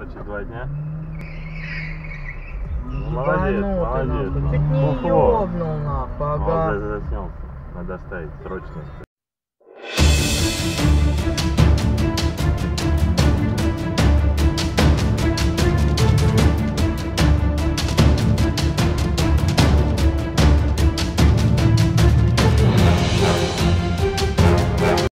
Короче, два дня. Ну, молодец, Ебанутый, молодец. нахуй. Чуть не Фу-фу. ёбнул нахуй, ага. Он заснялся. Надо оставить срочно.